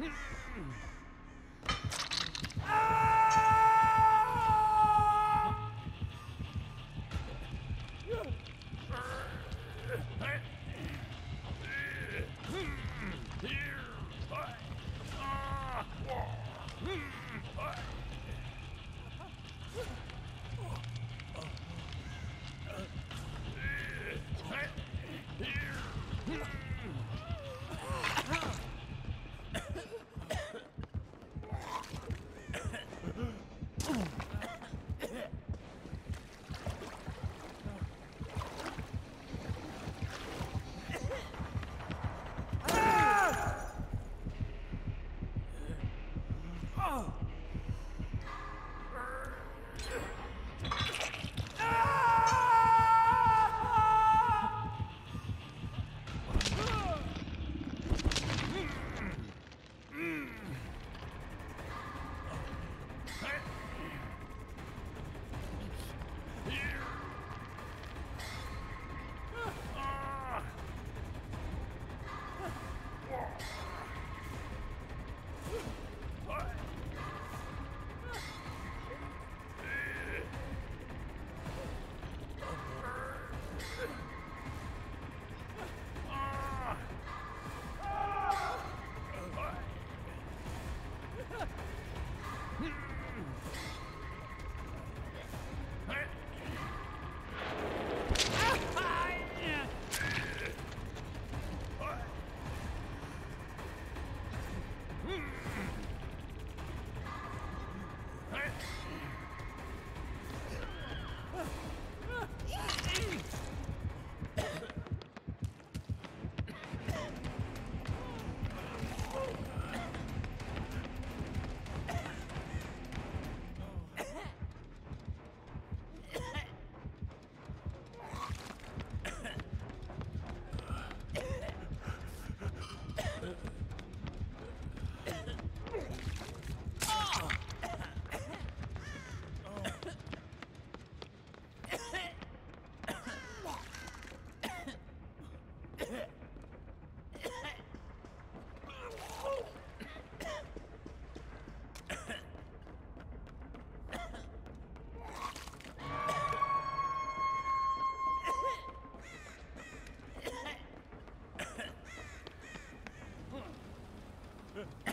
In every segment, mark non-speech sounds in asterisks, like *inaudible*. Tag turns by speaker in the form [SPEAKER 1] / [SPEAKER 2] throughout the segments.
[SPEAKER 1] Hmph! *laughs*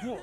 [SPEAKER 2] 뭐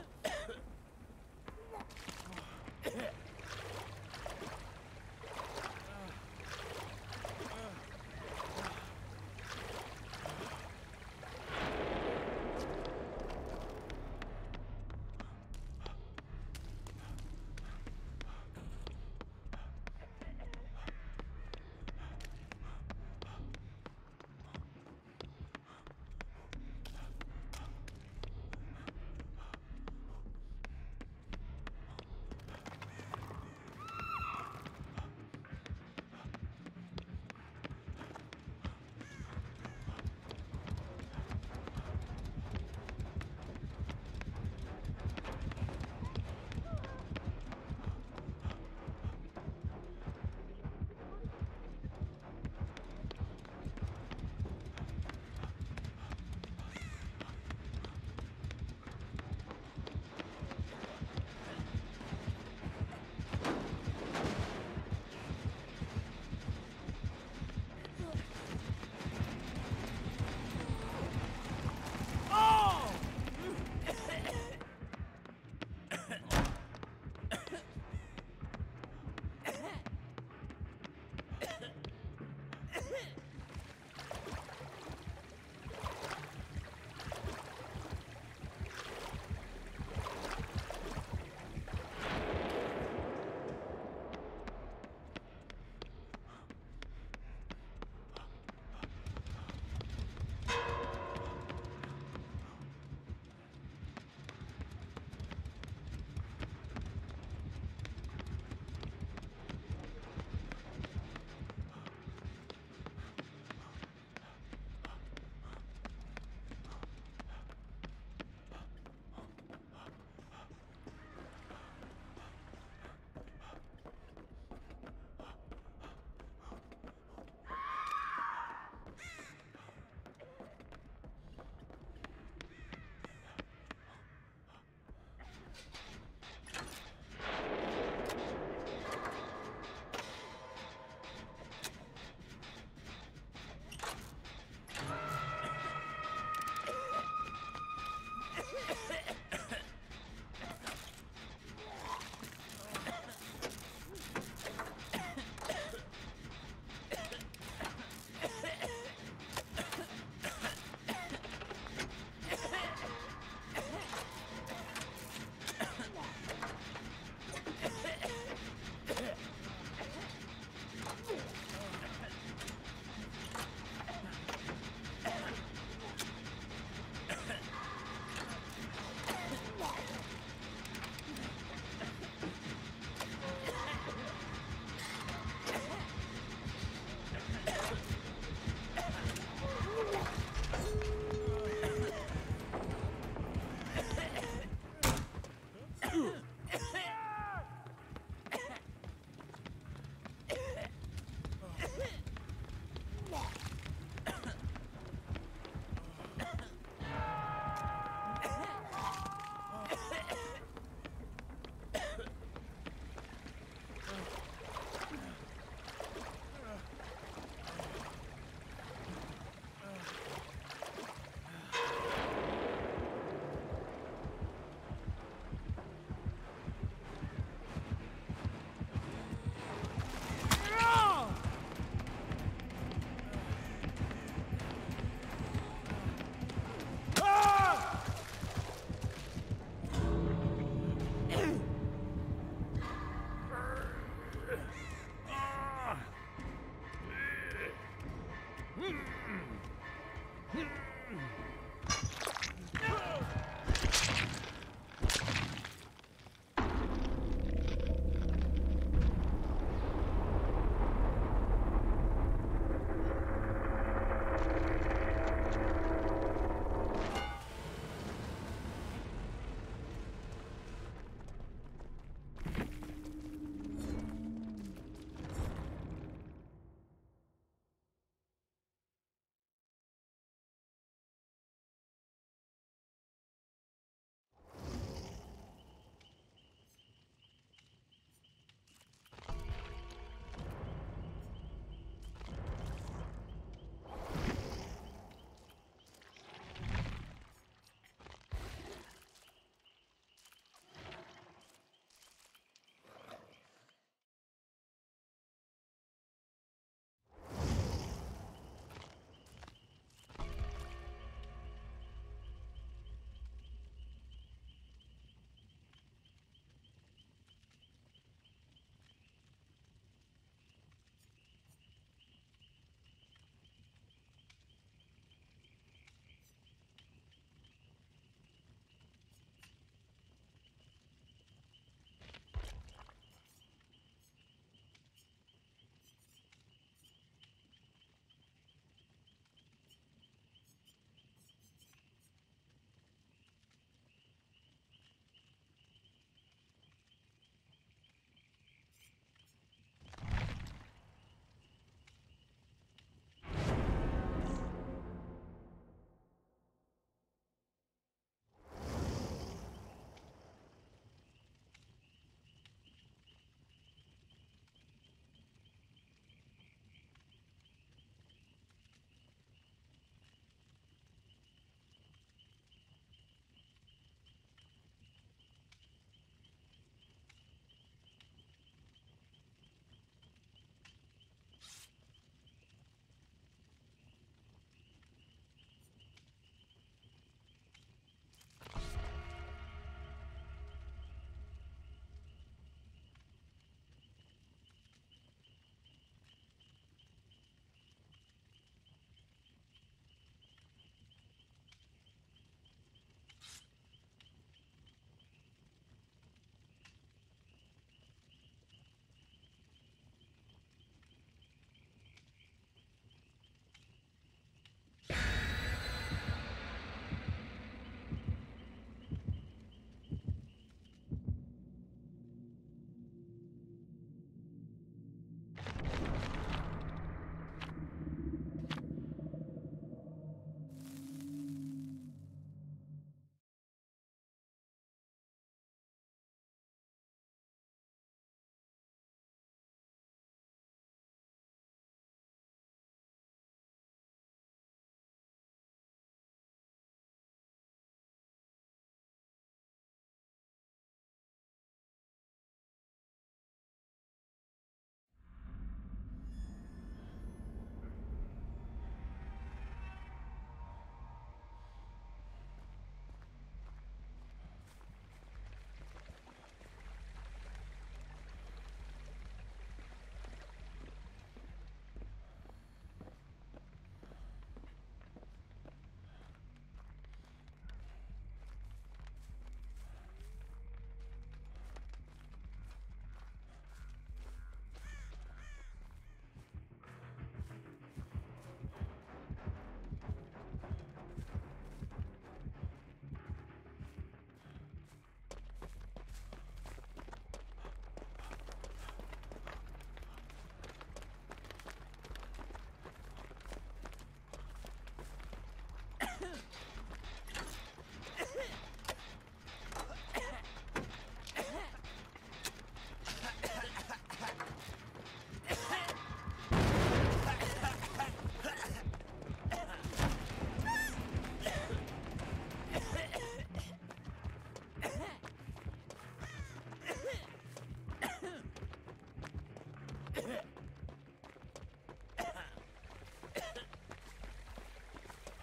[SPEAKER 2] Yeah. *laughs*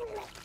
[SPEAKER 2] Thank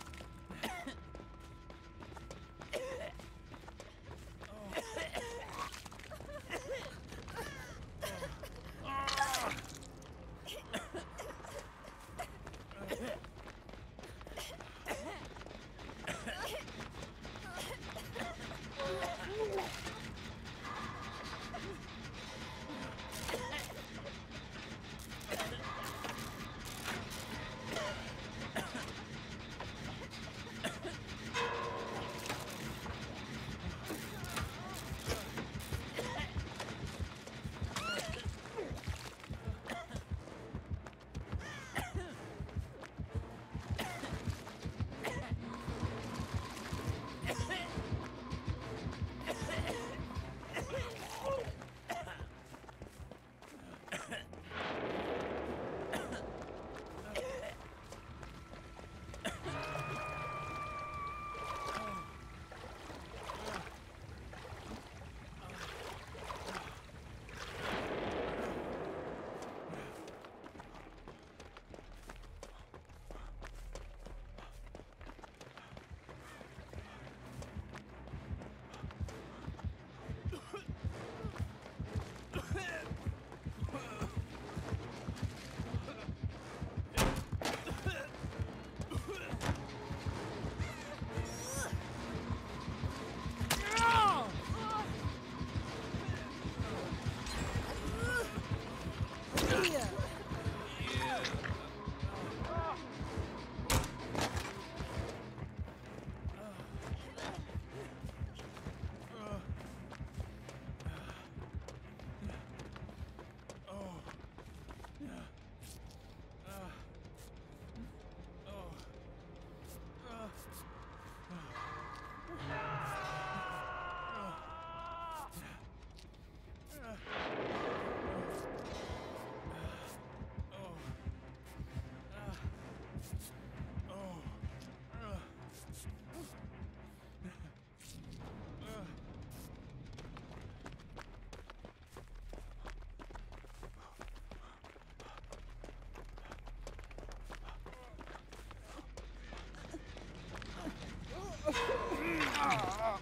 [SPEAKER 2] Oh.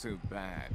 [SPEAKER 1] too bad.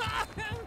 [SPEAKER 1] Ah! *laughs*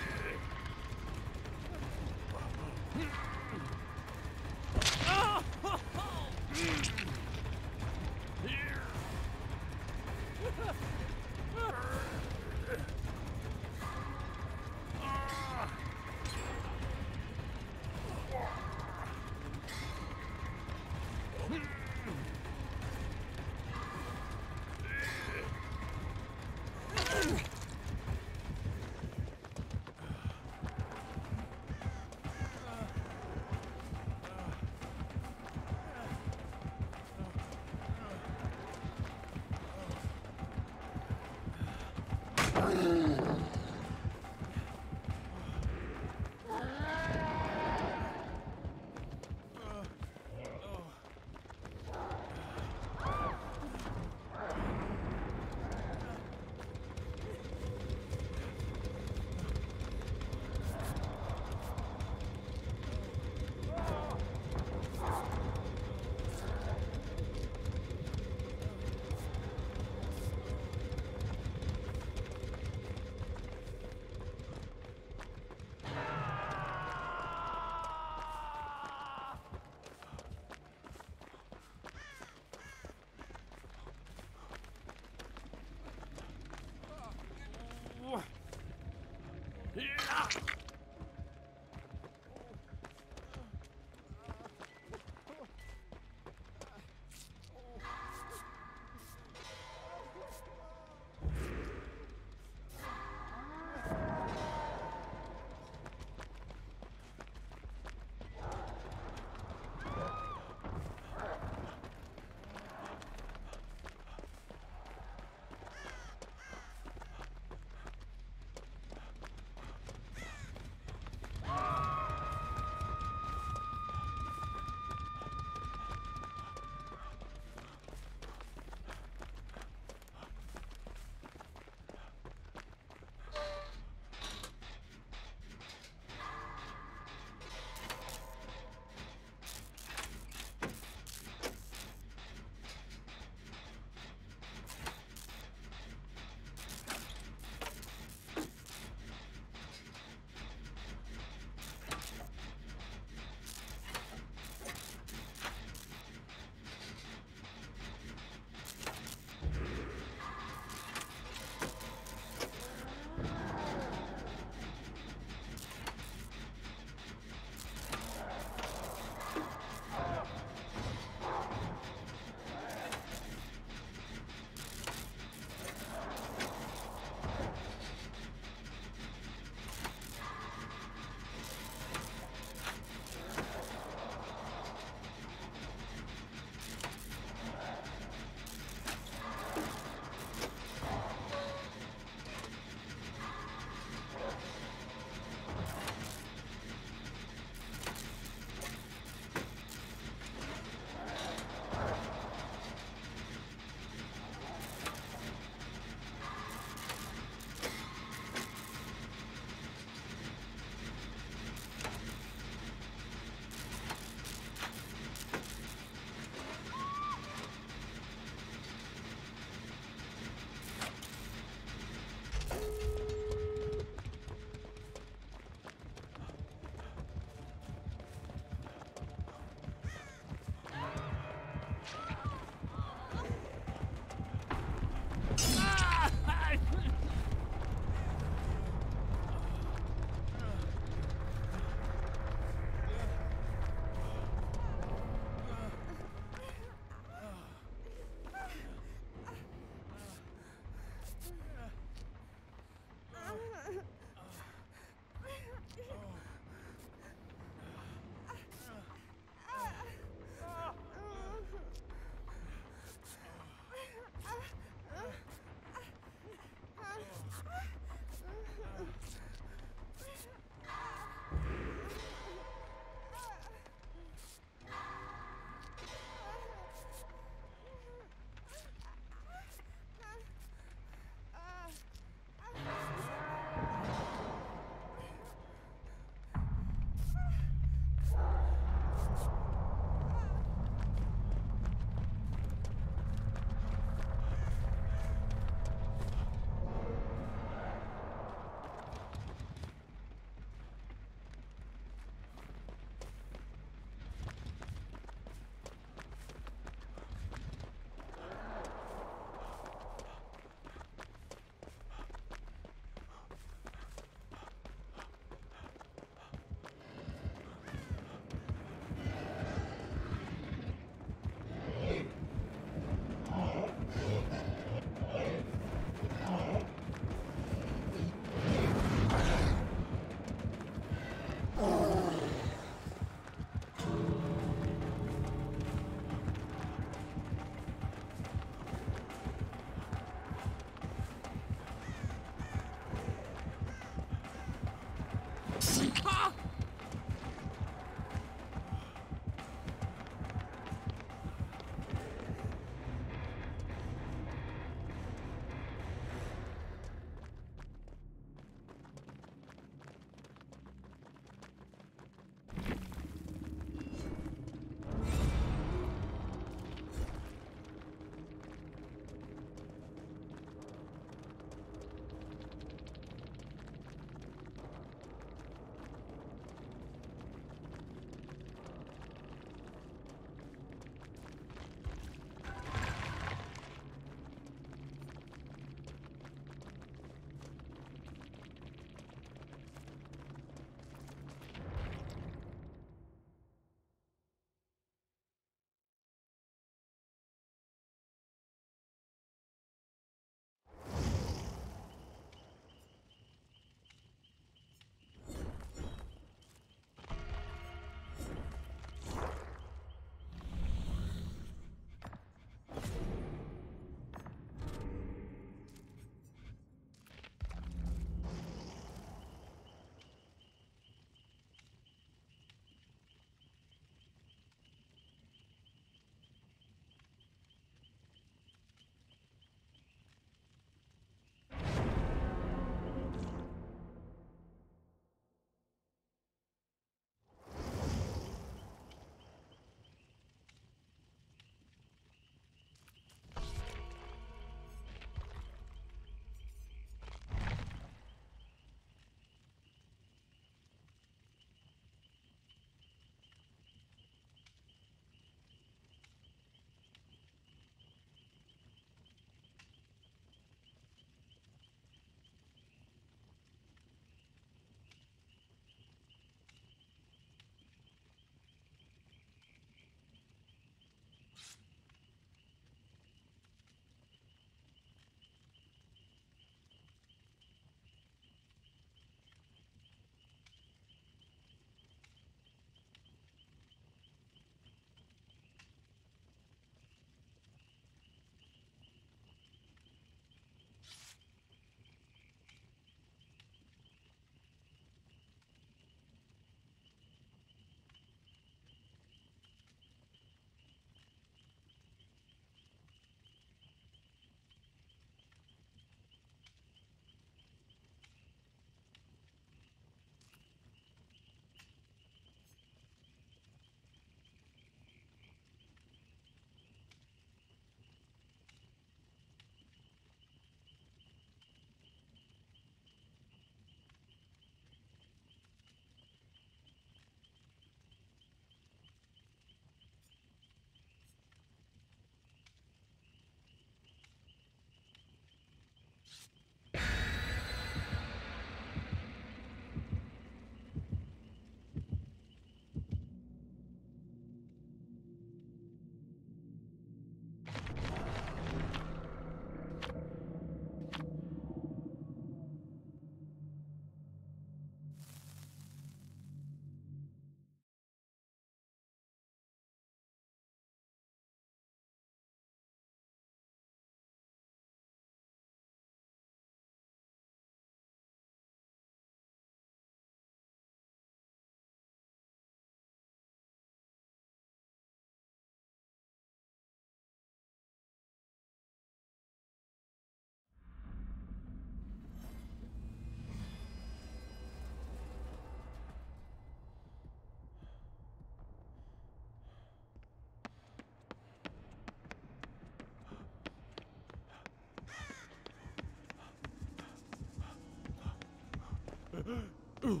[SPEAKER 2] Ooh.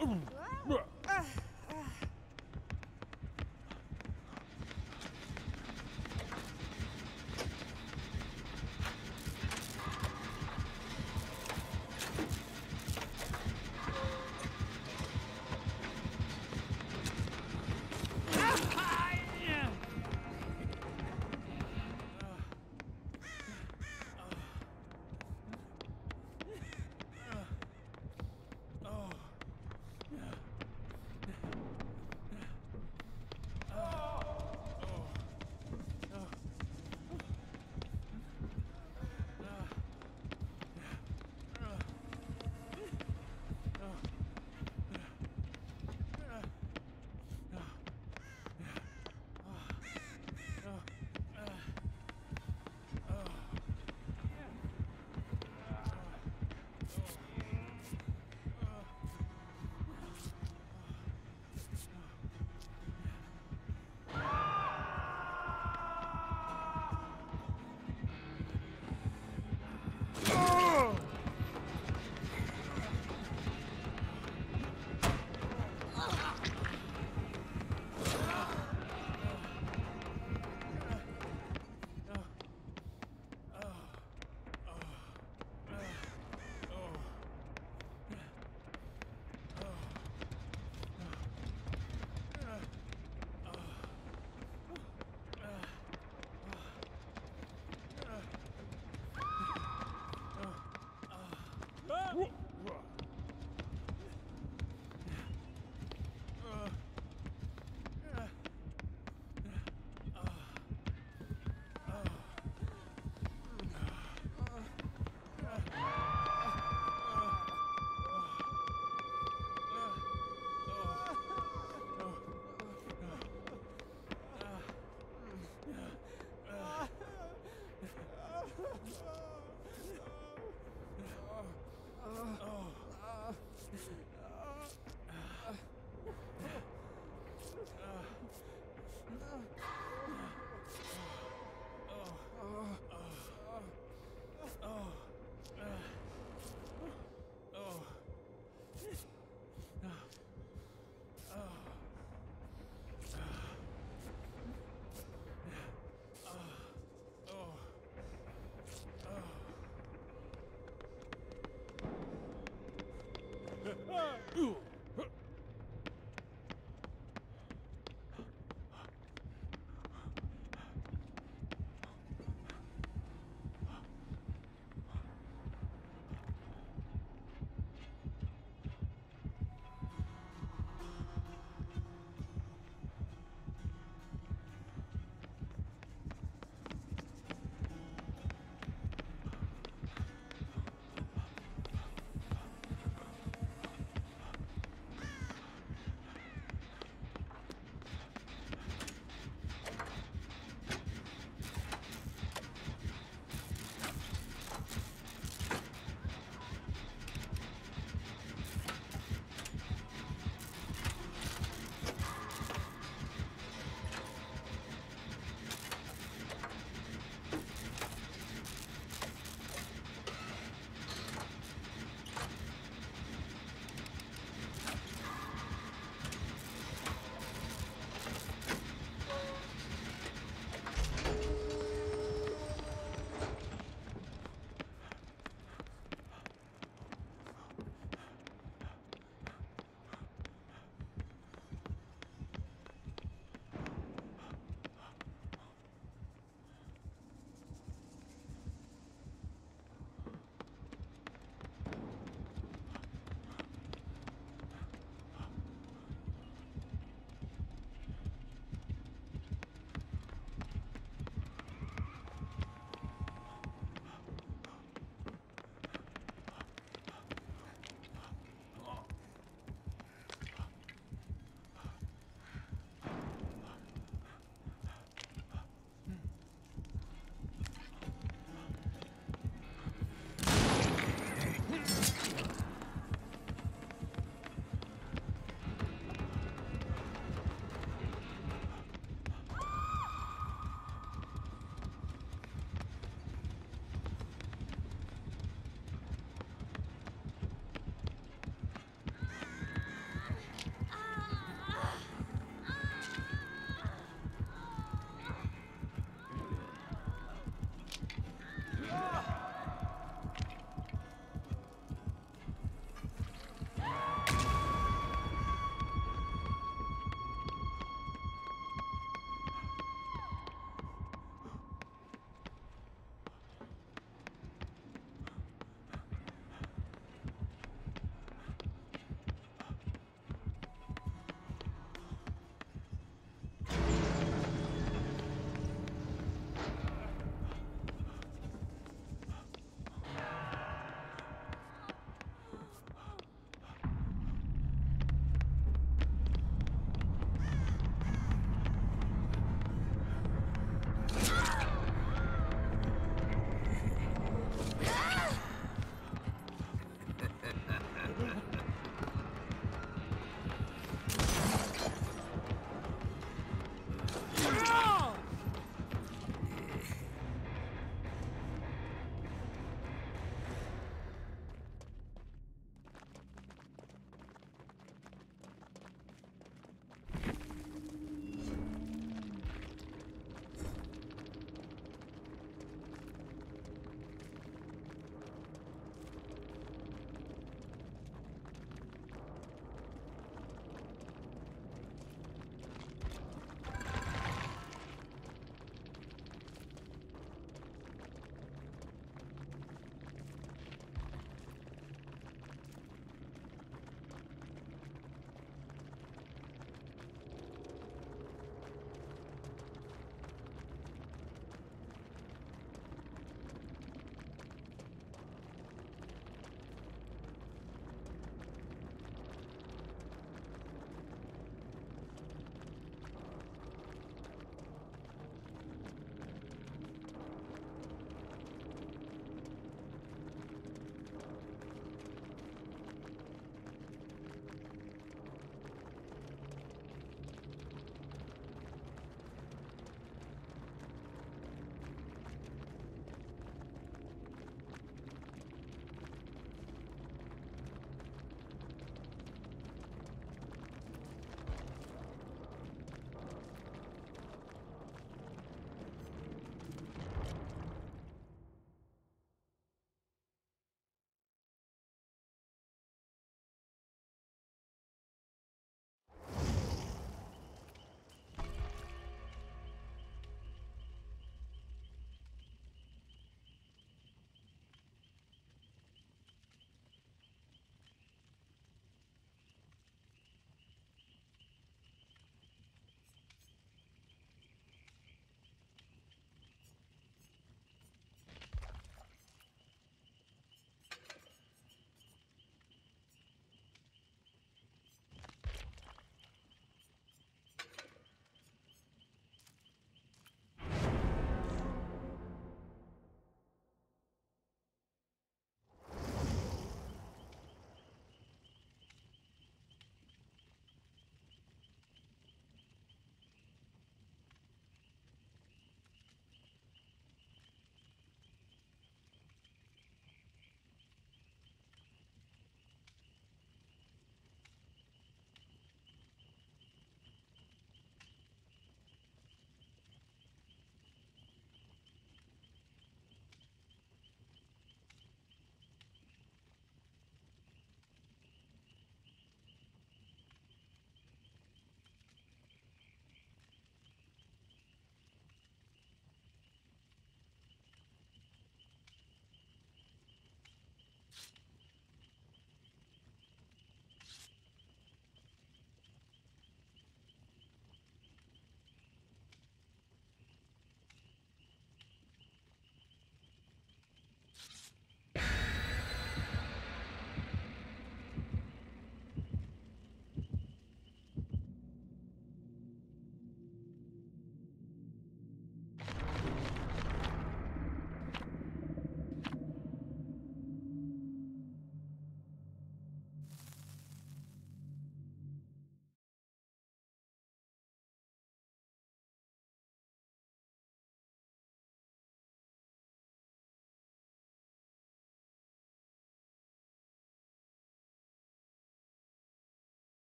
[SPEAKER 2] Ooh. Ooh.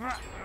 [SPEAKER 2] Huh?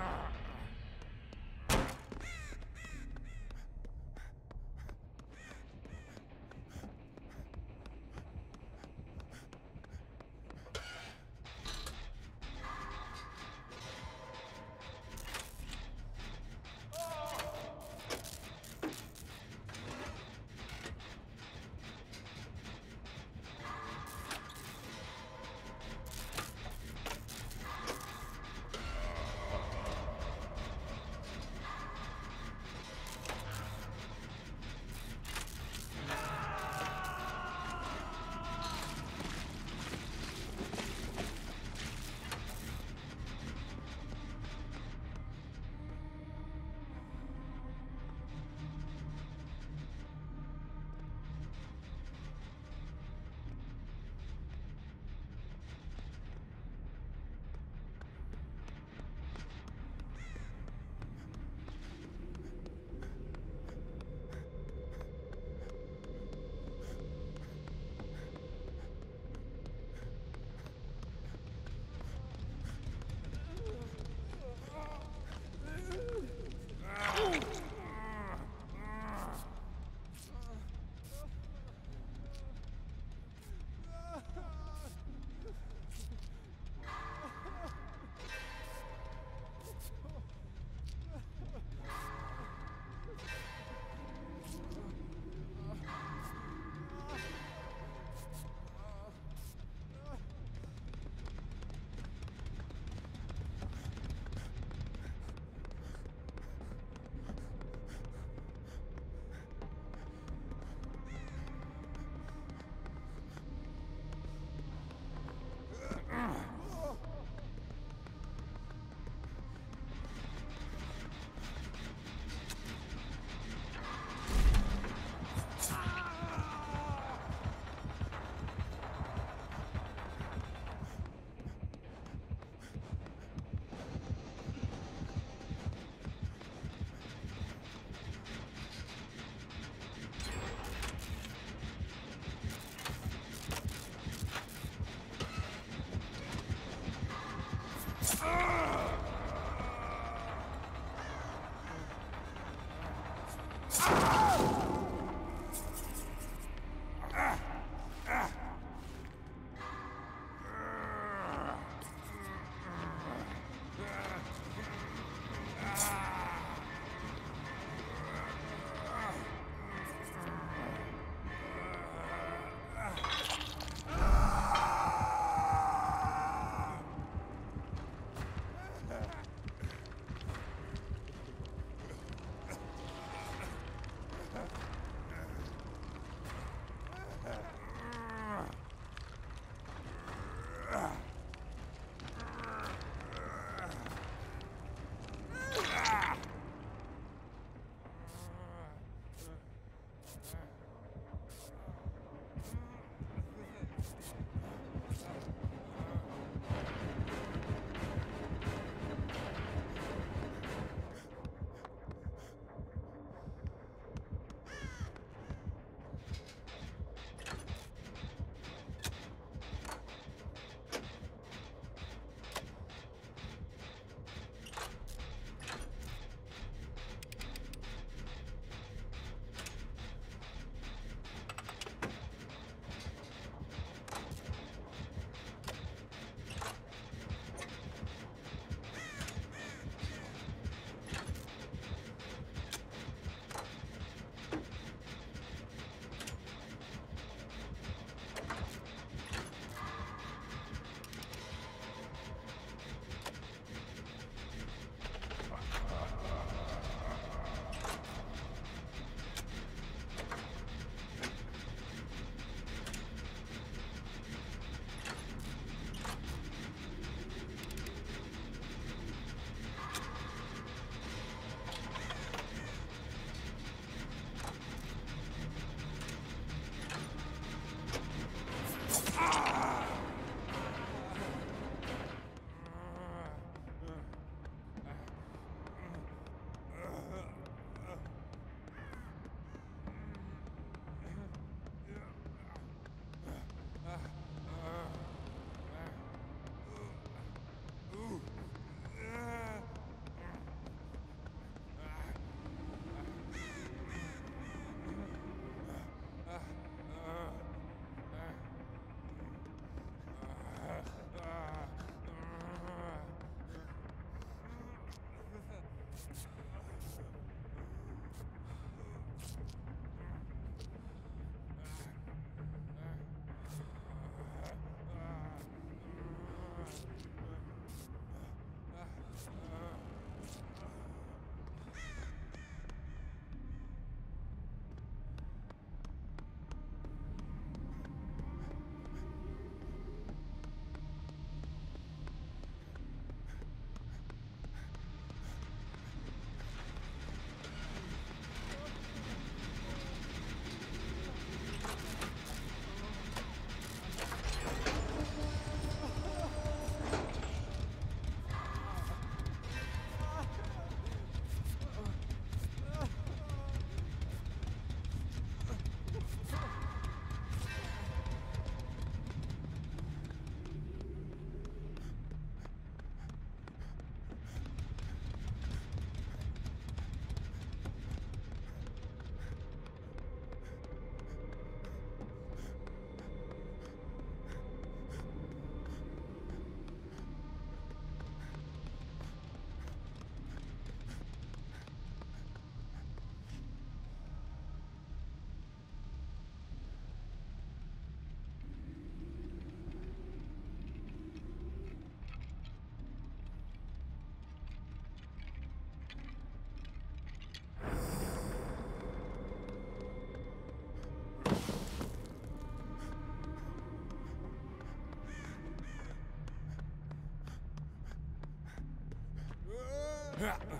[SPEAKER 2] 是 *laughs*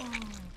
[SPEAKER 2] Oh.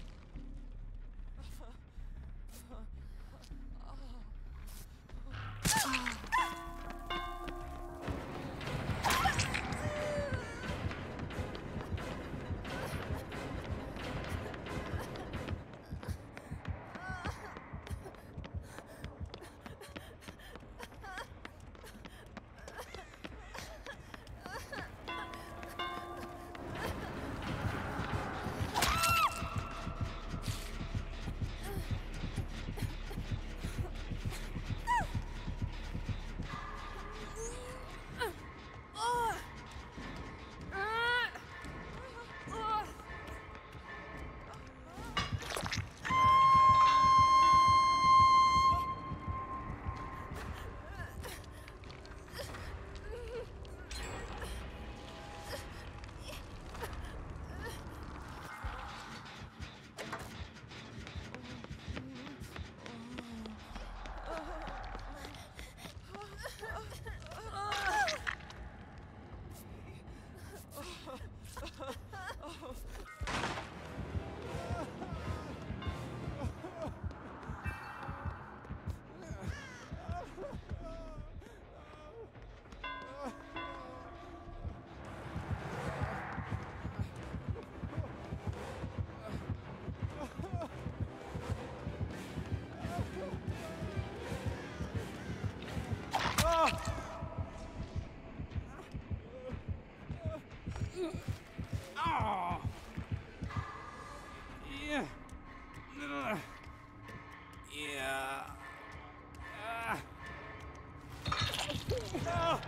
[SPEAKER 2] No!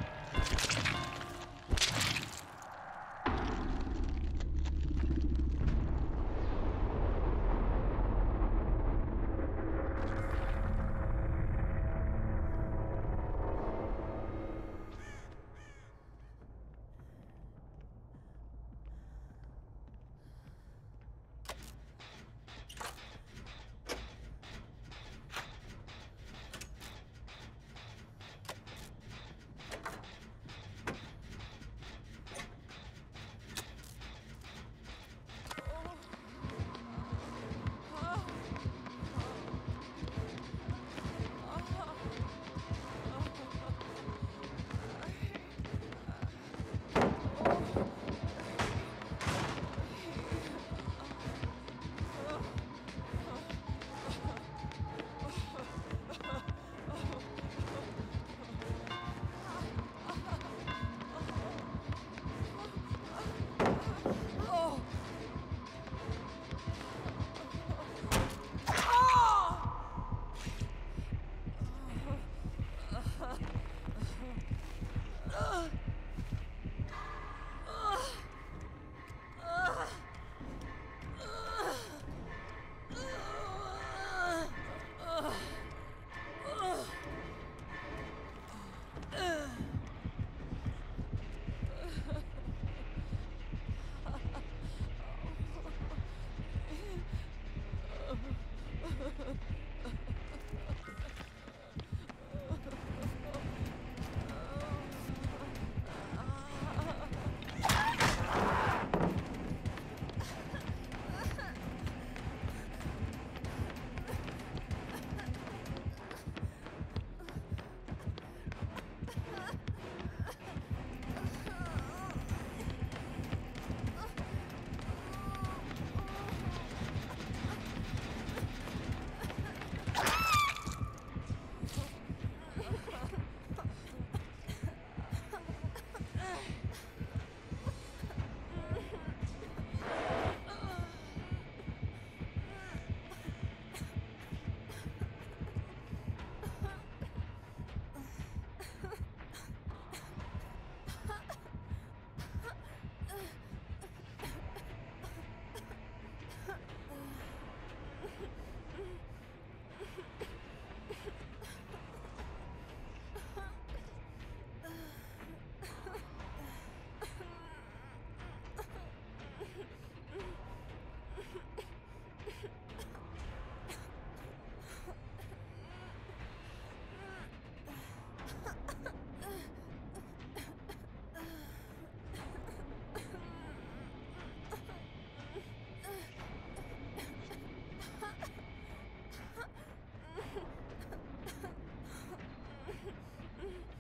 [SPEAKER 2] Mm-hmm.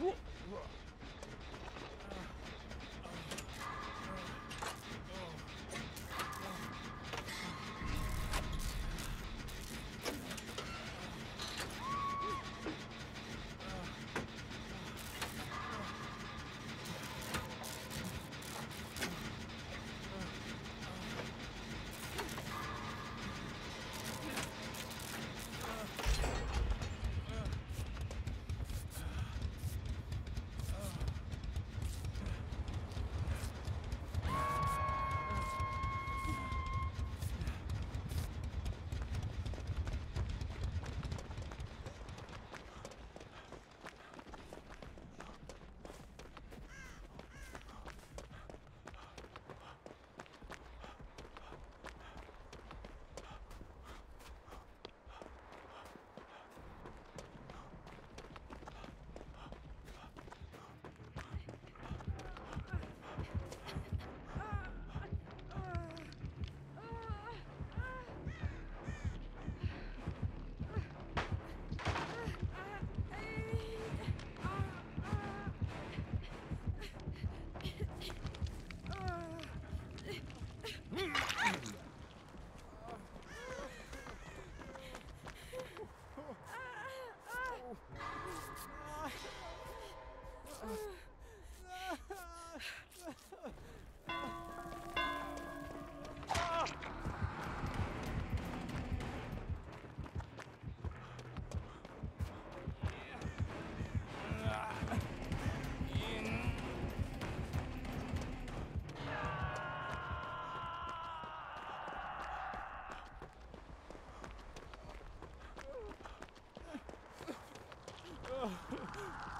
[SPEAKER 2] Whoa.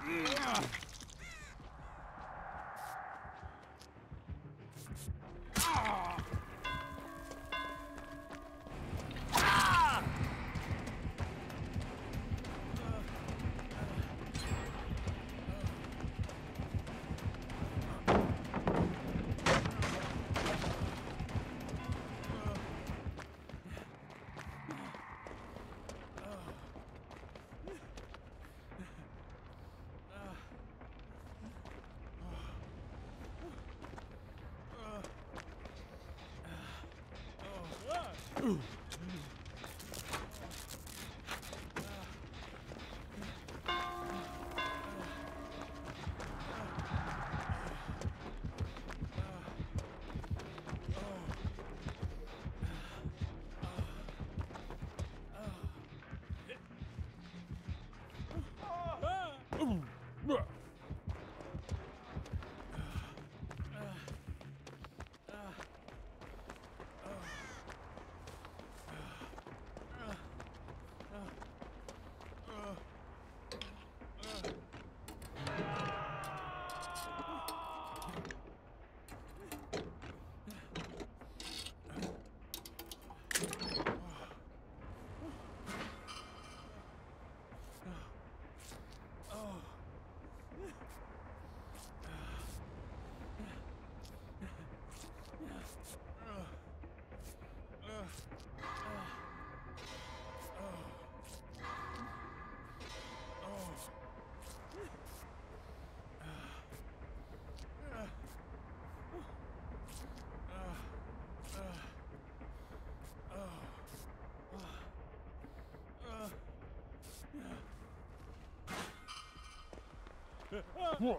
[SPEAKER 2] Mm. Oof. Whoa.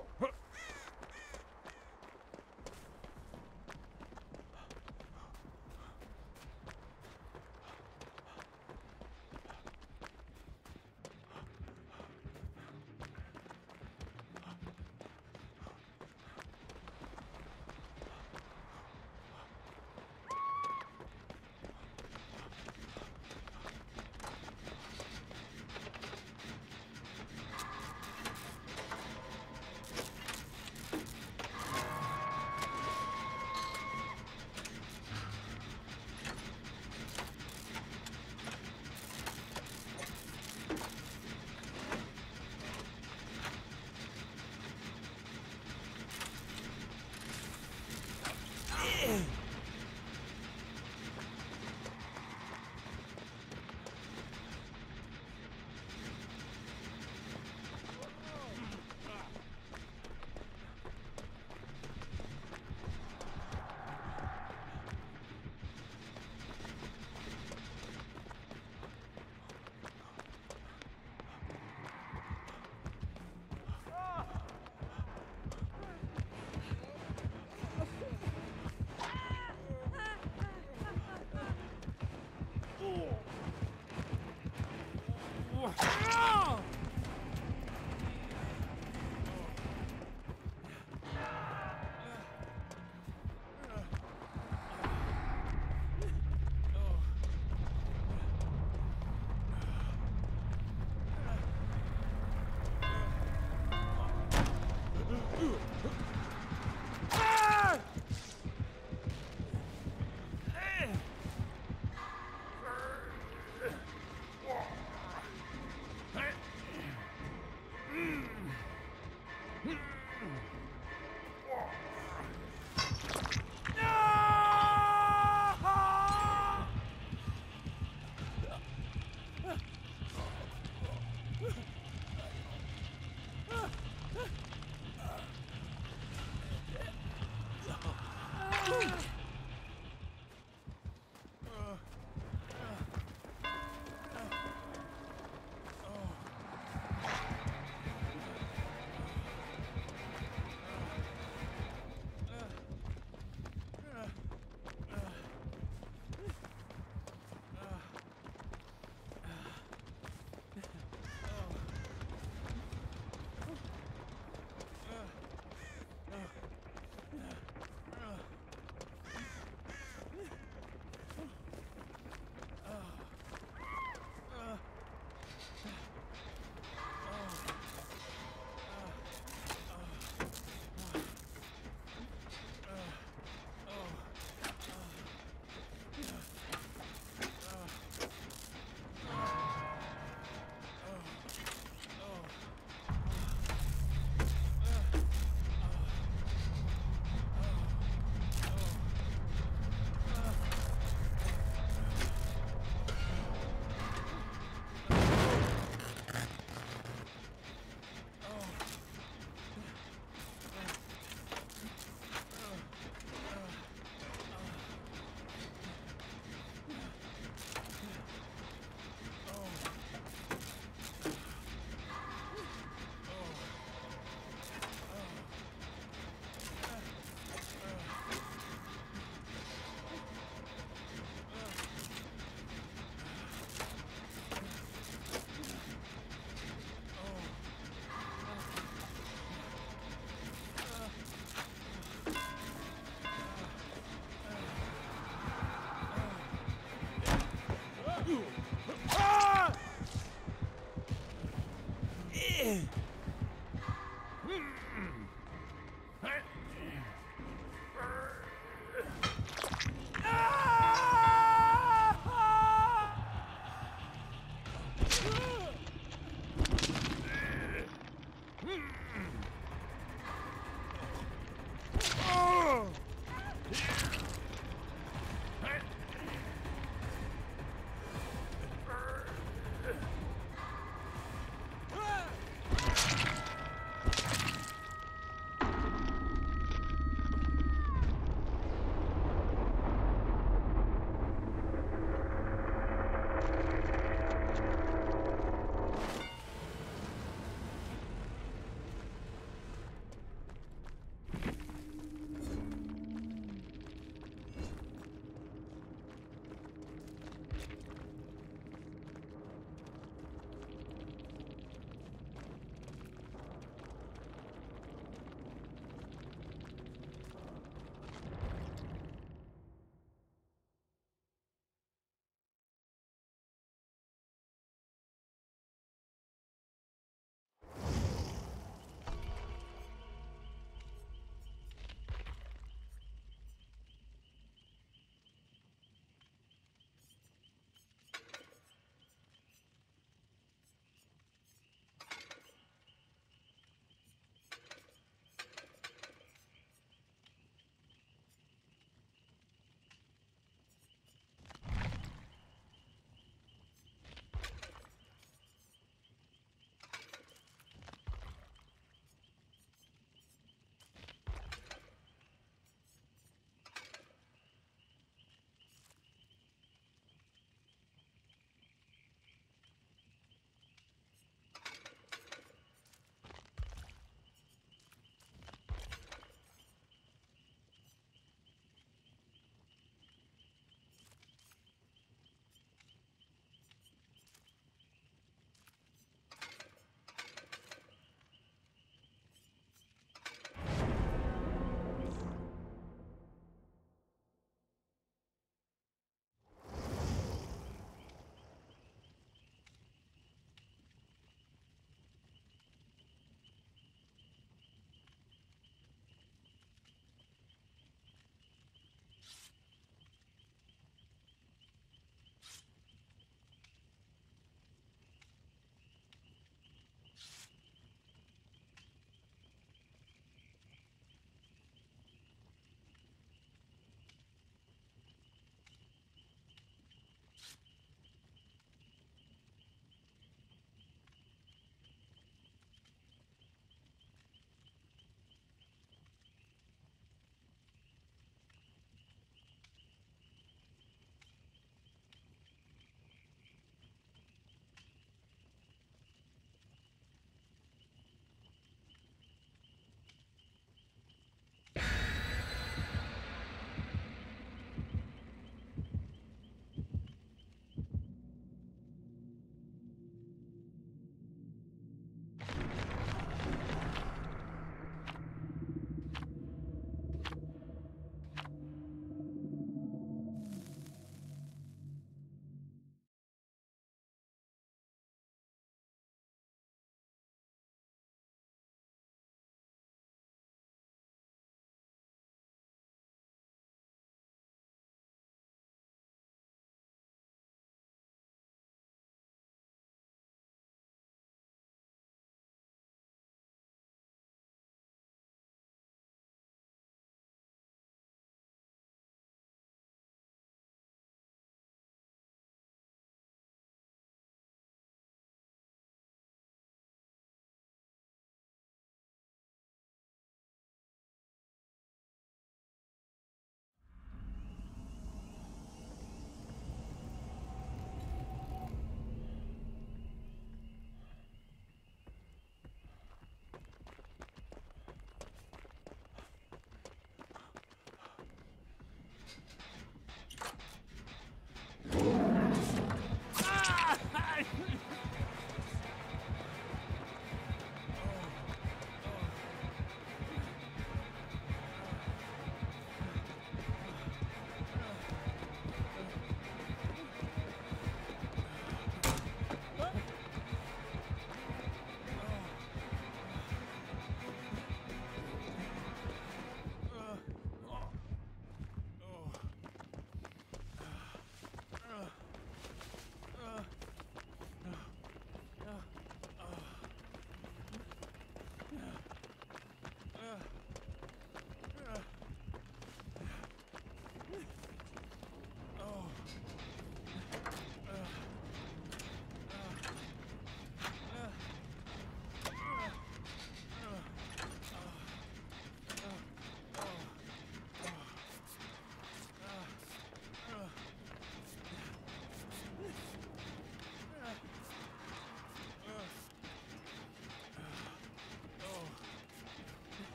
[SPEAKER 1] Yeah.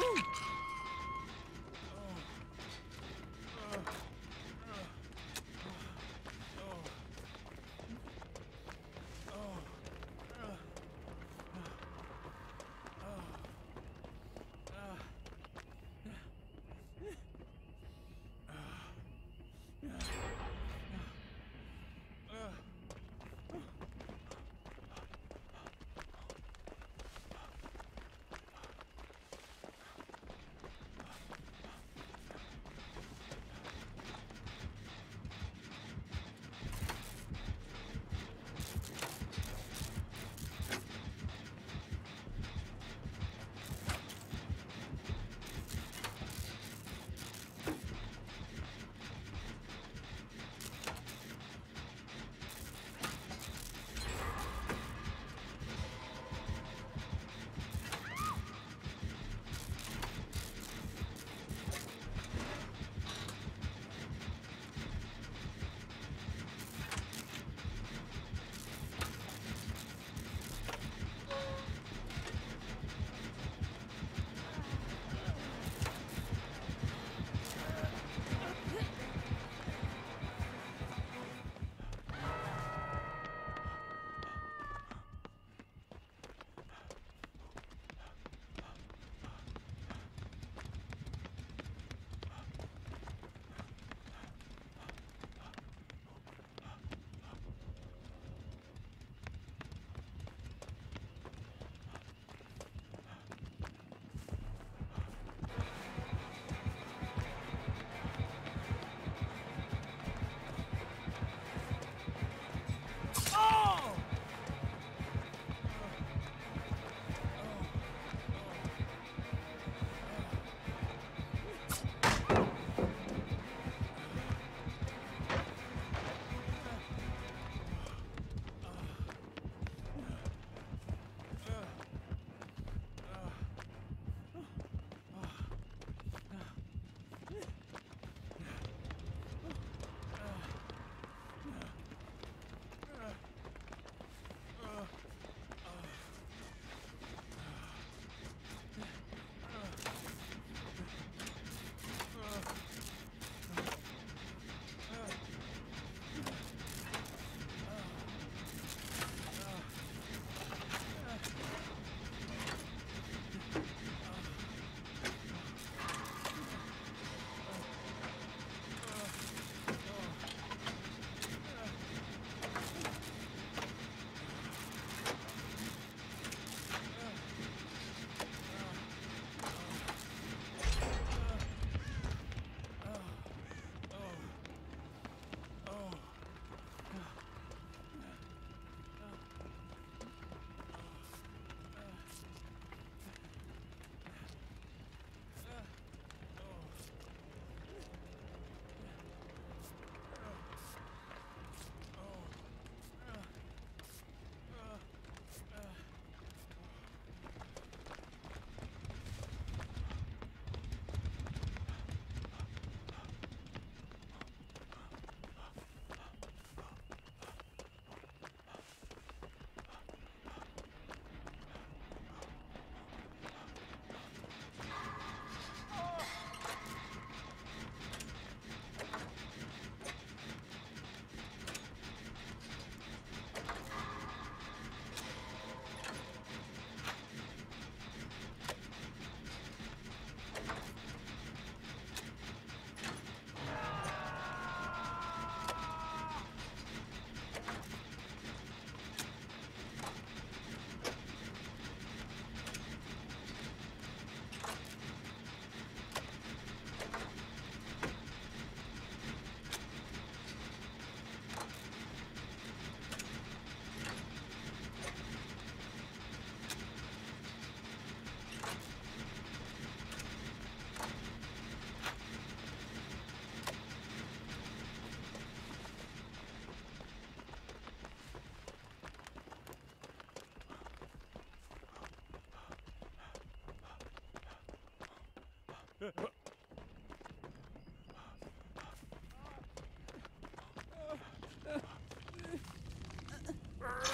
[SPEAKER 1] Ooh.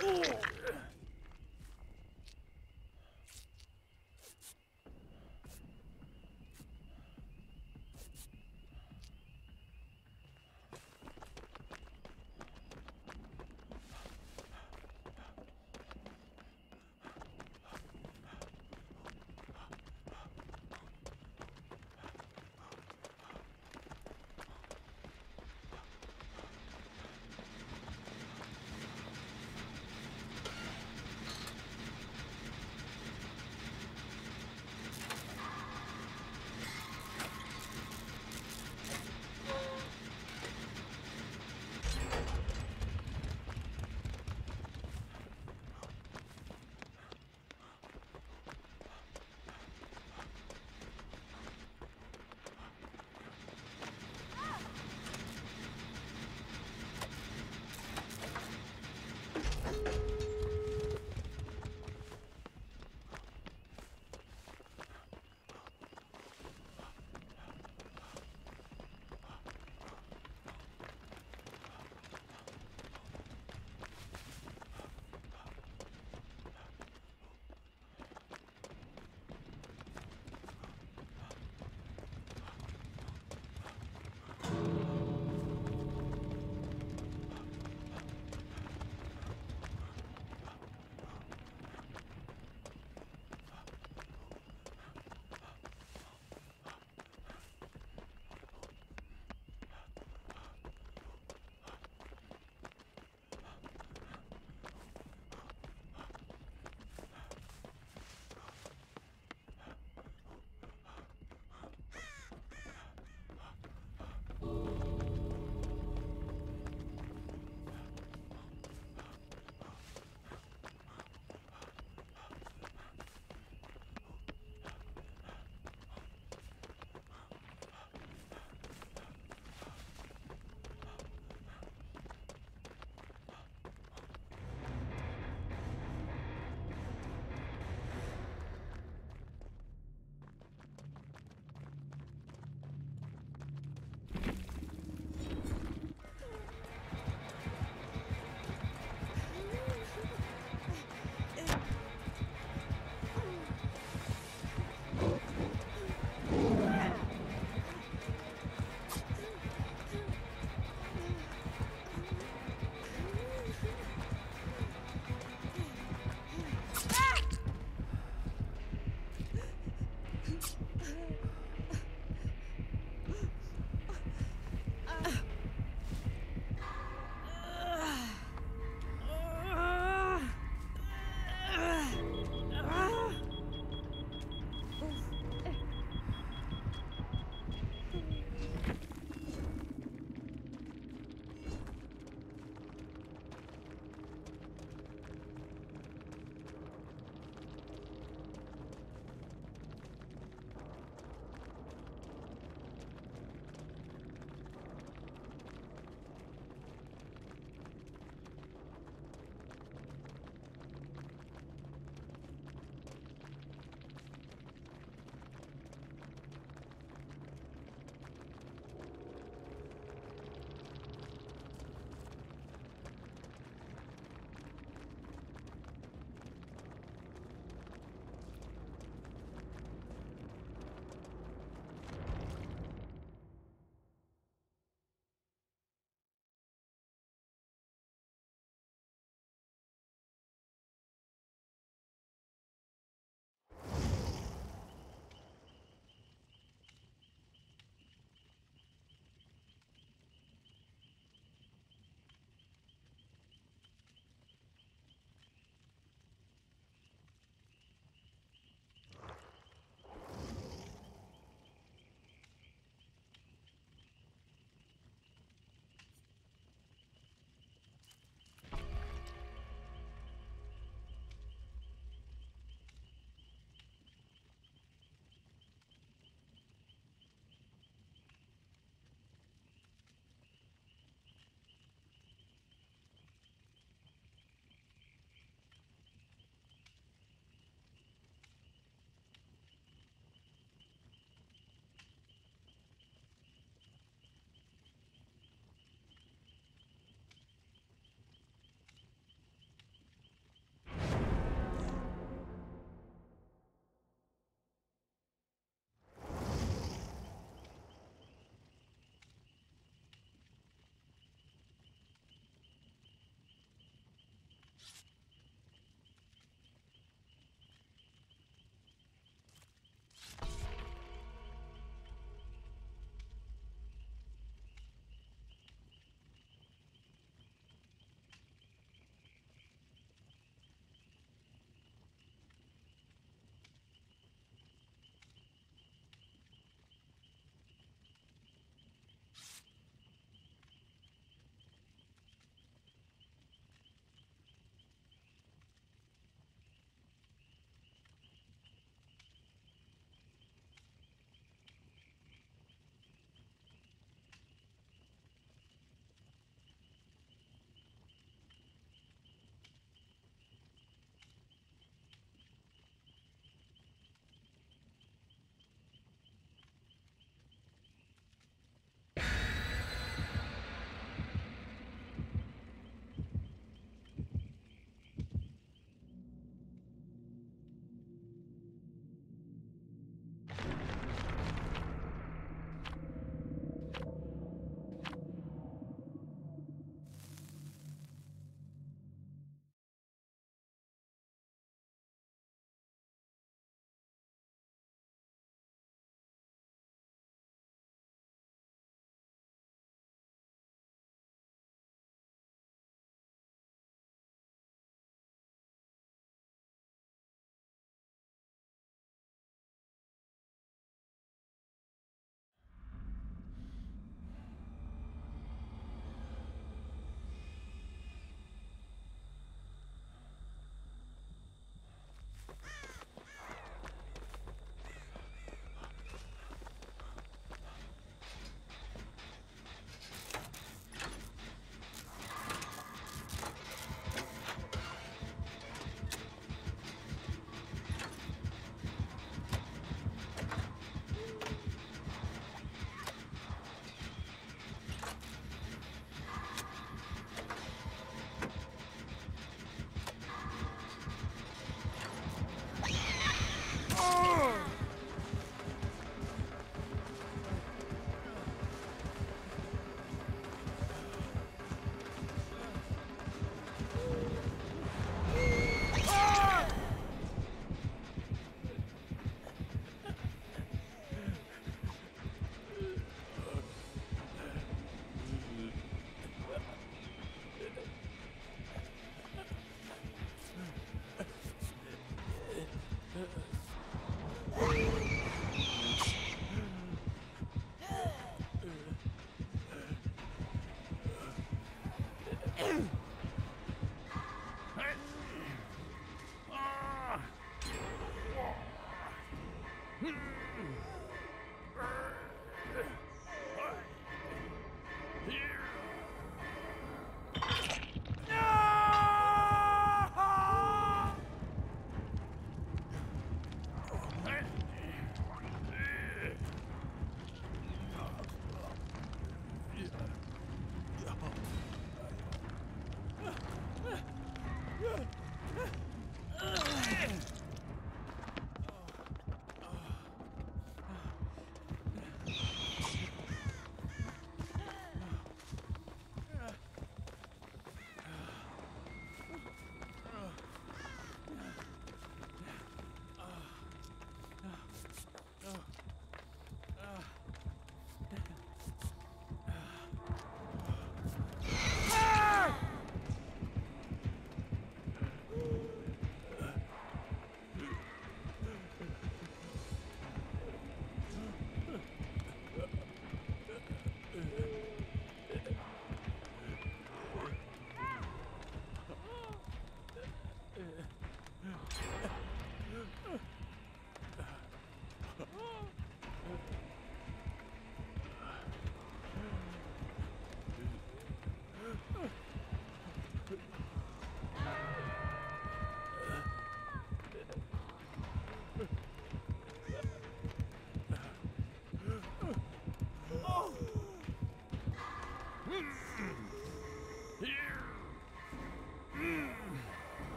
[SPEAKER 2] Oh!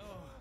[SPEAKER 2] Oh.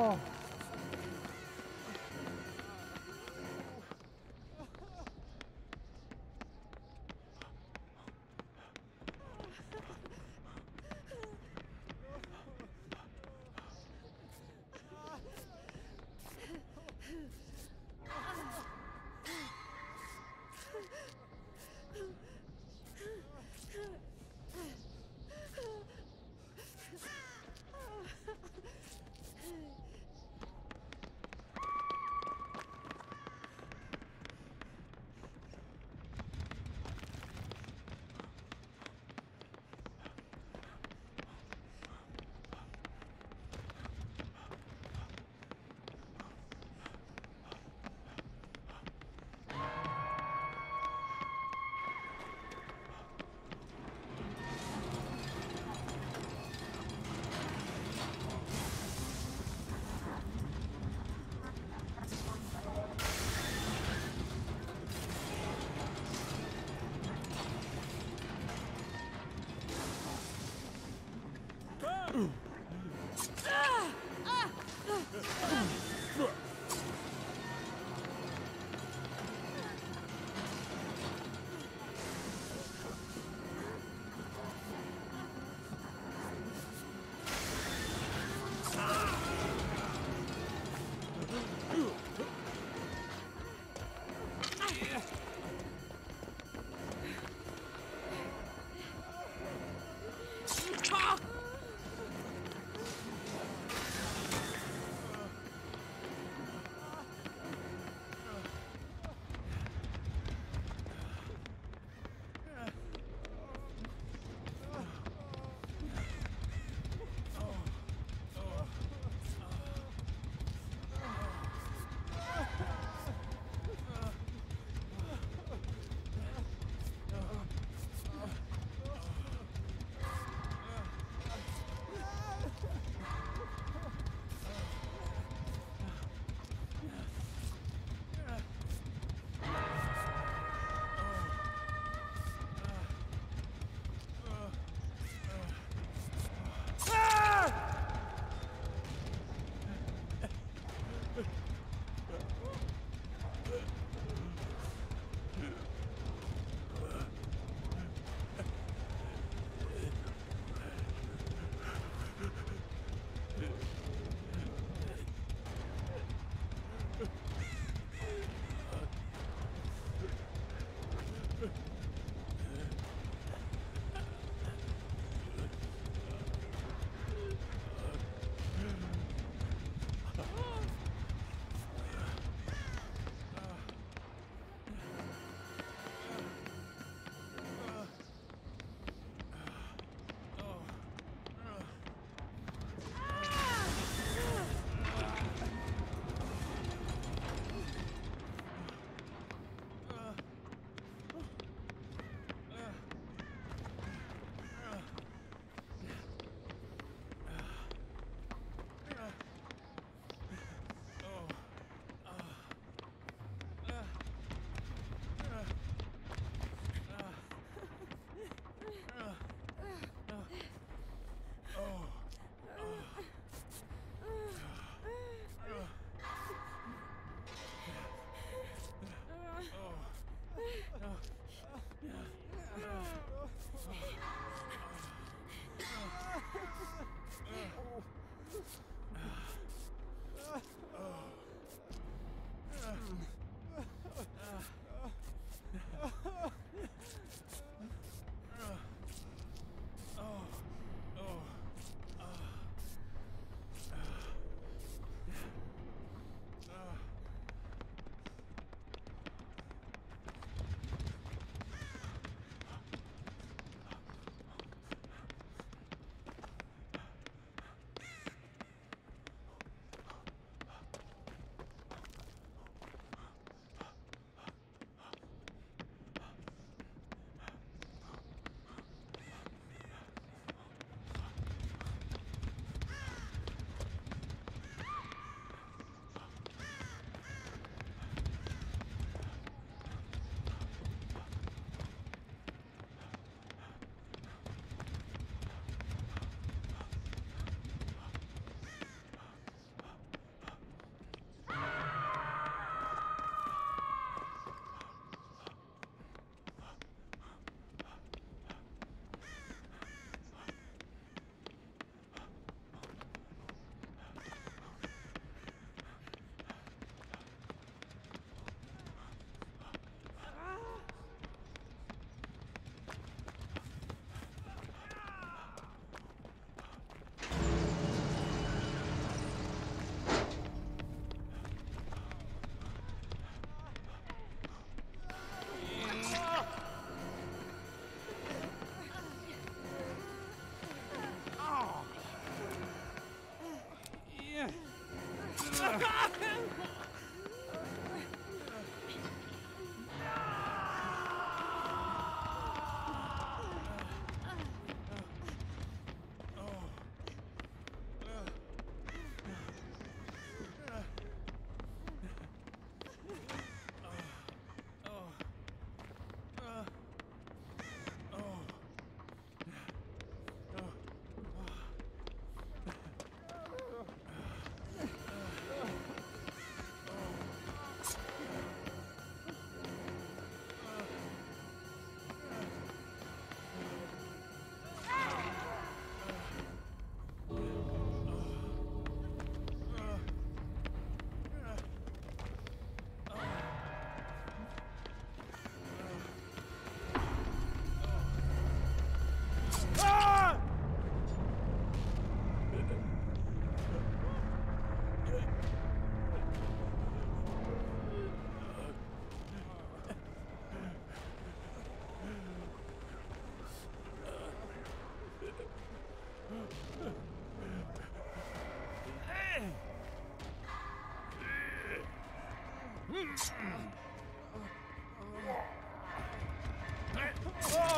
[SPEAKER 2] 와. Oh. God!
[SPEAKER 1] Oh!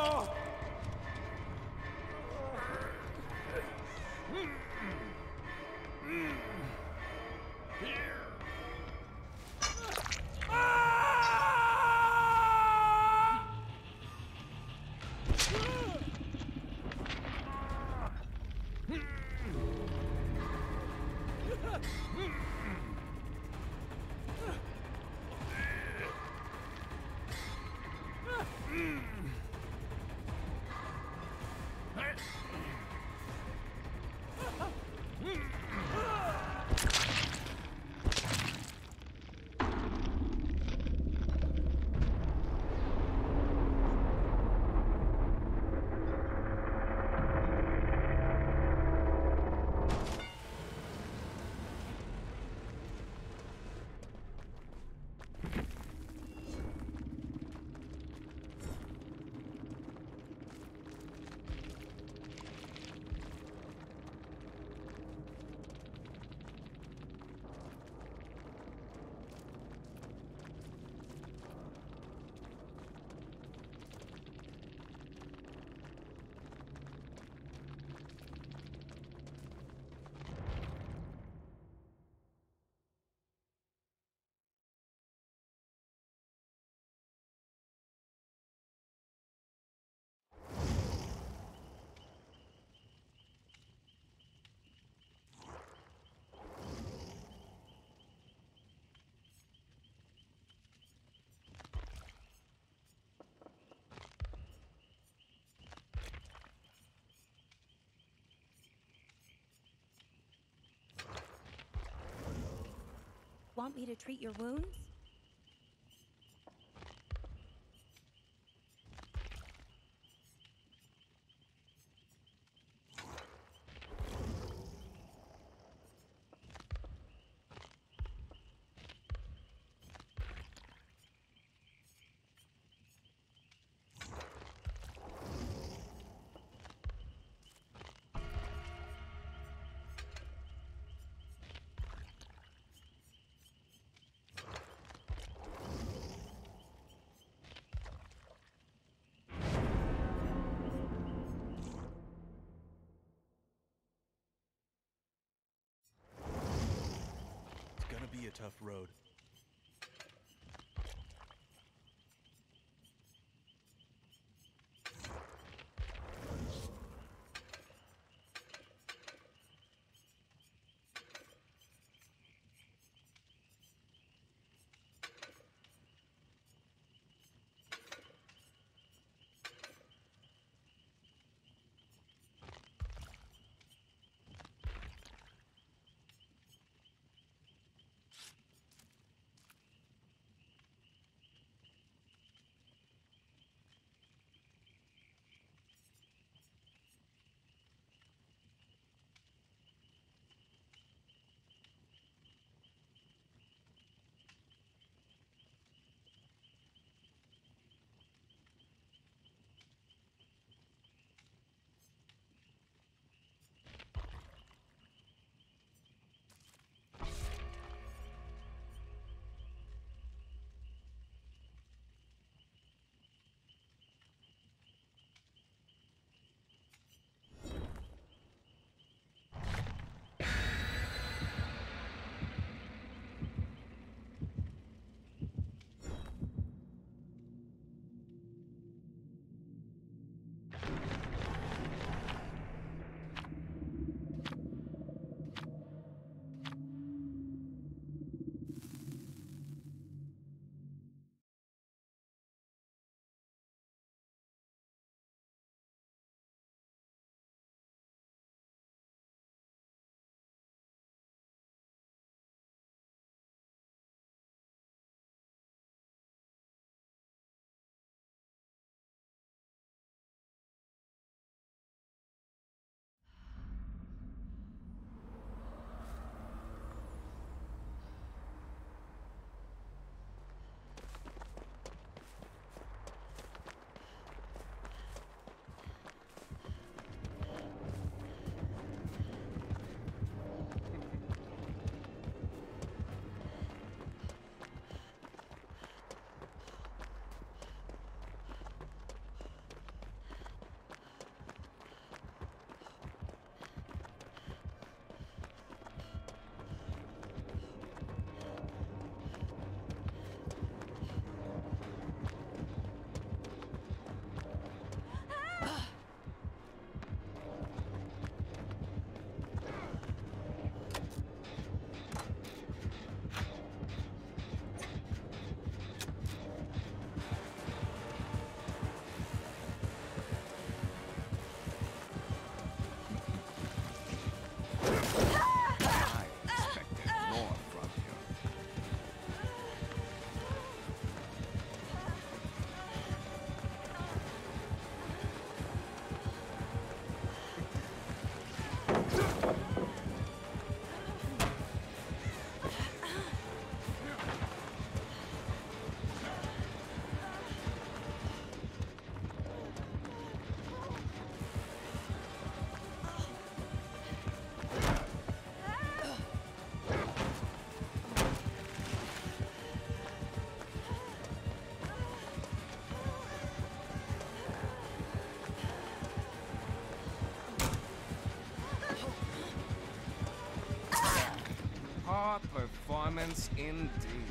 [SPEAKER 1] Want me to treat your wounds? comments indeed.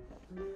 [SPEAKER 2] Thank you.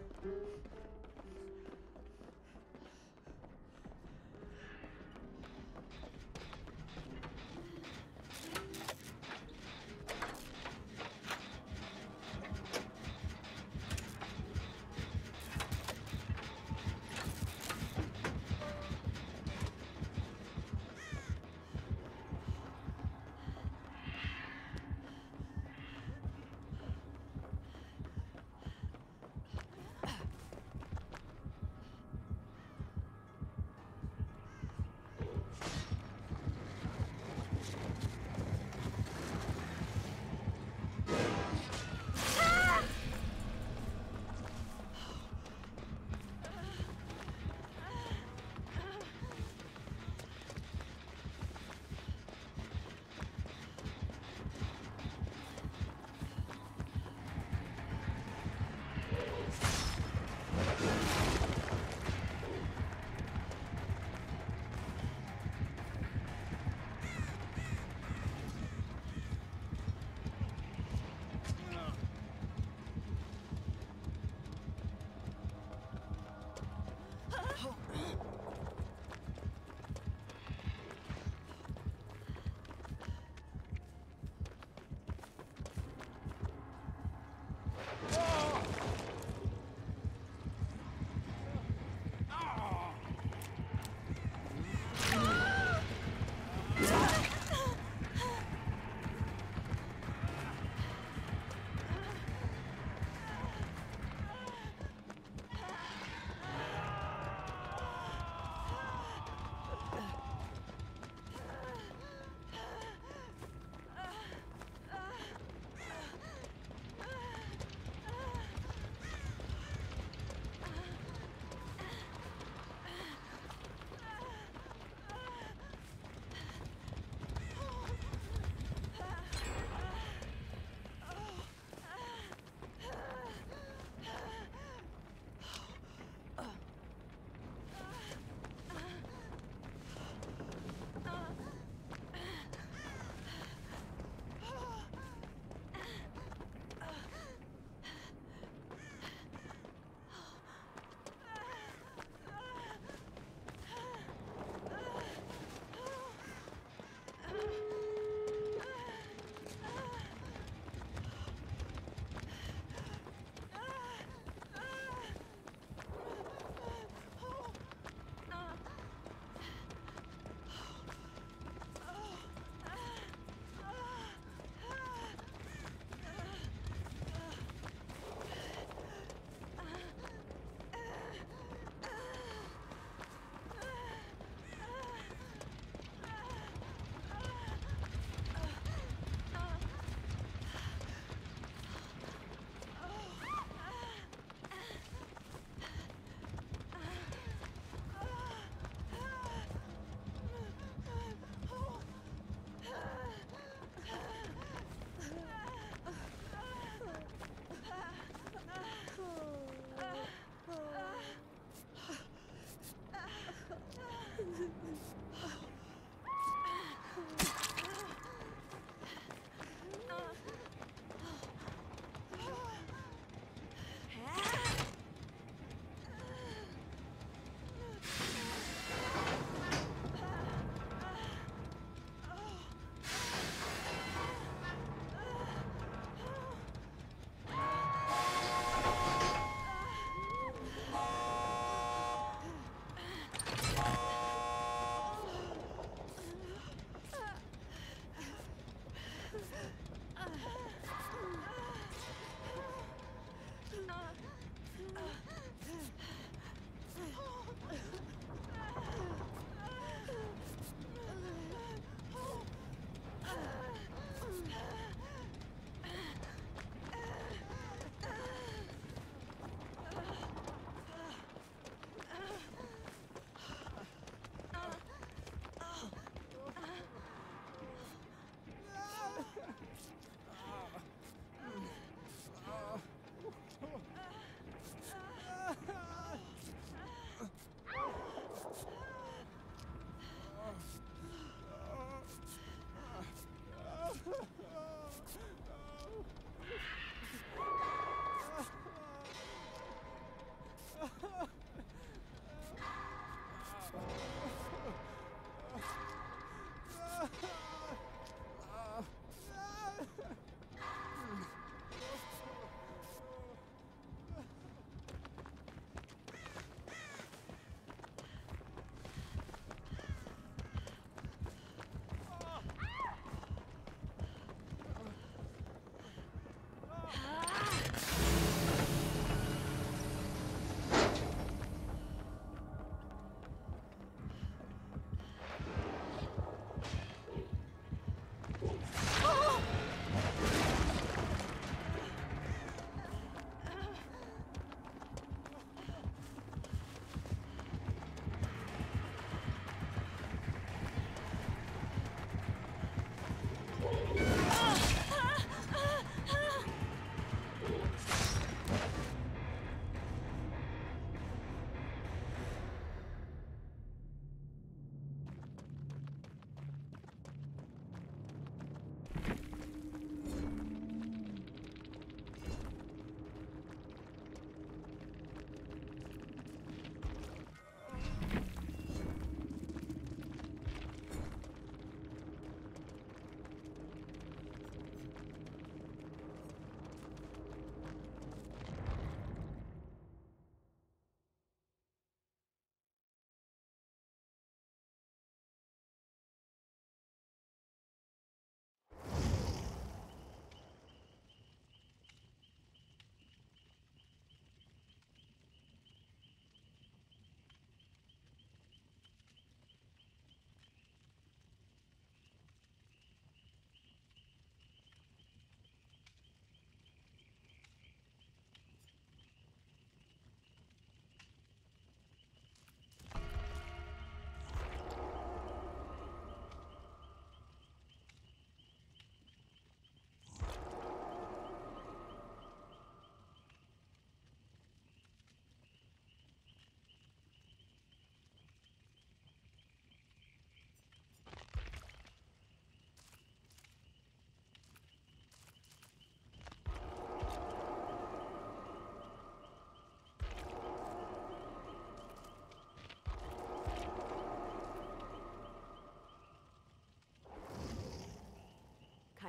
[SPEAKER 2] Ha ha ha. Ha ha!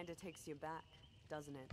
[SPEAKER 1] Kinda takes you back, doesn't it?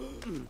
[SPEAKER 2] うん、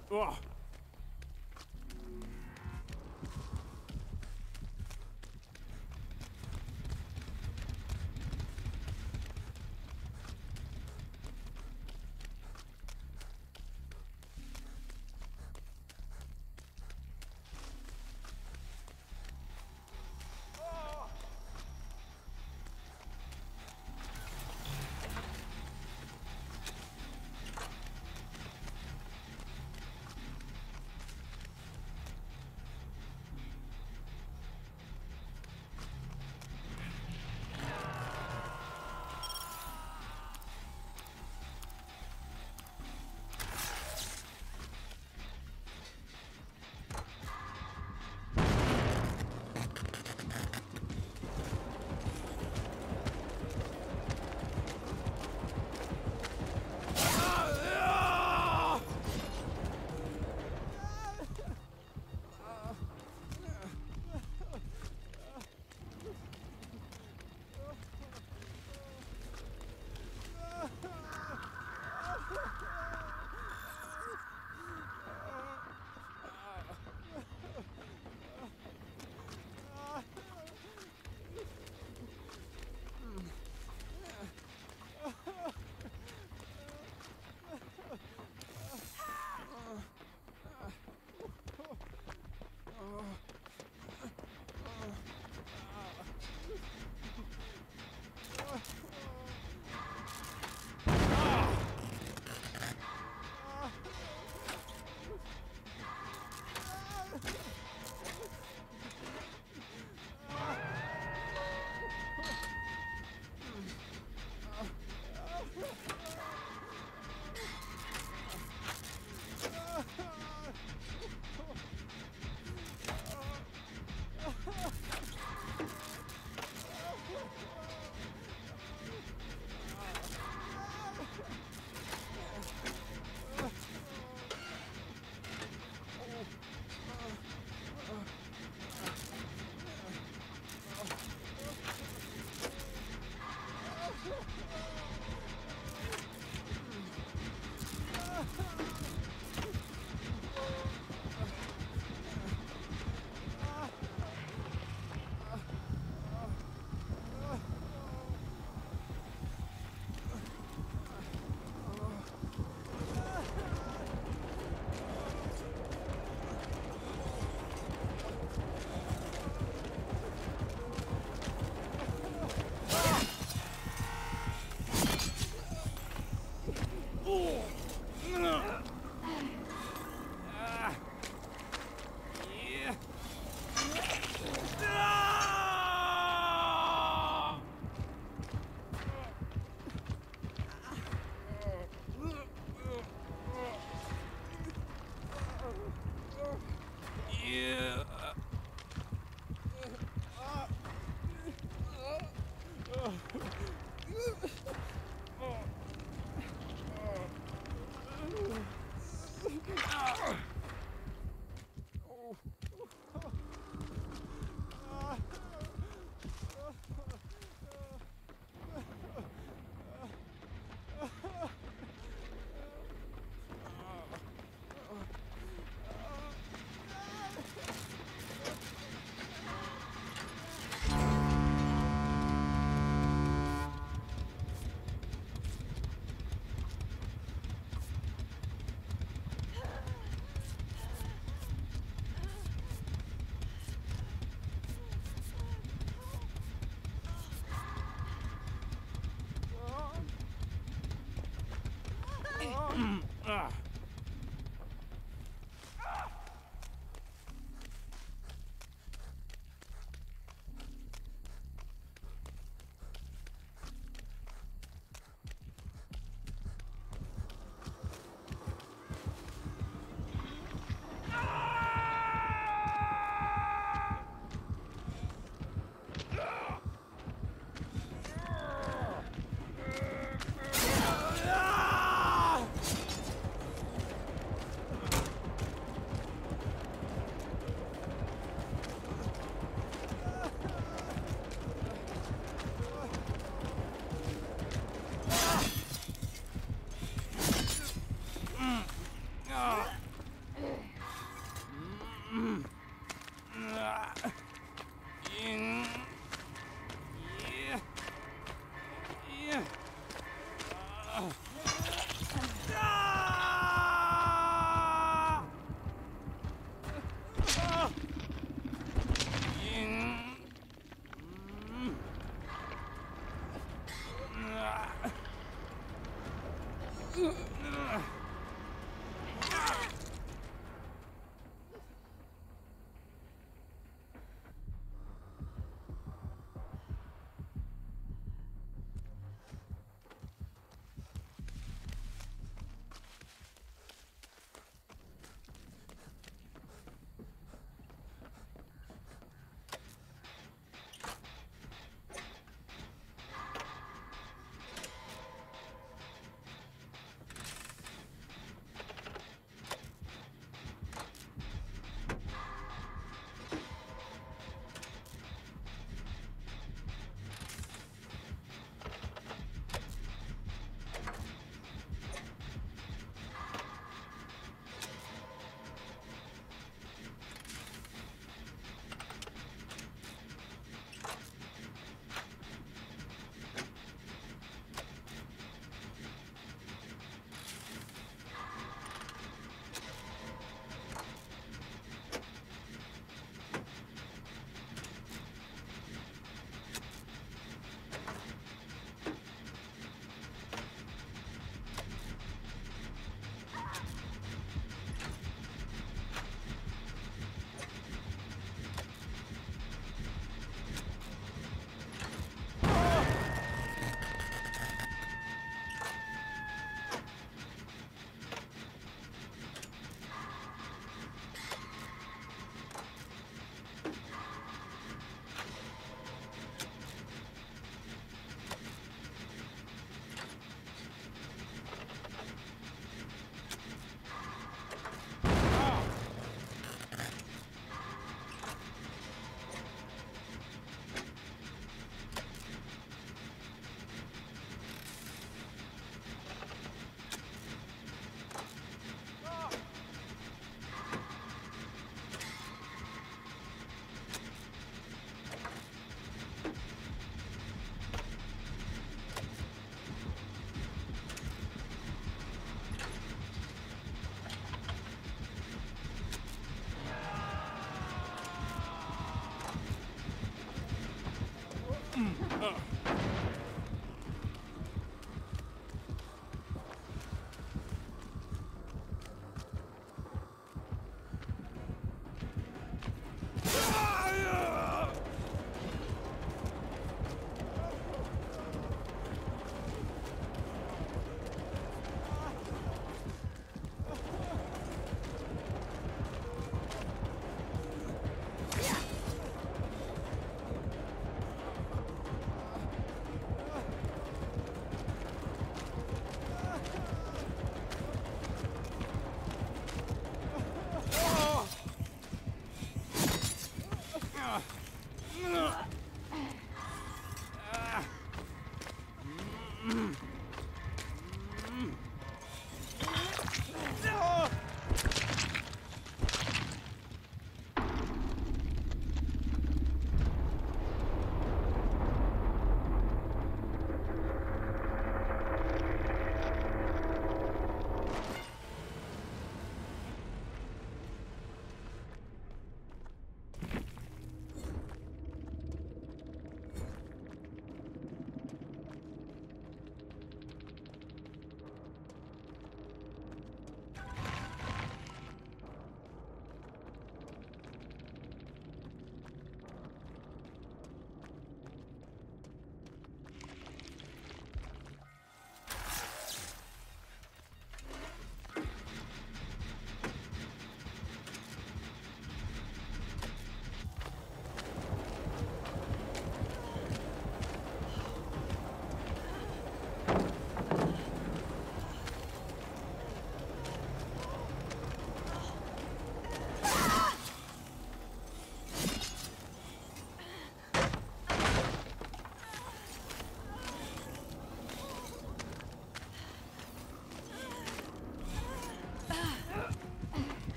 [SPEAKER 2] Ugh. Ah.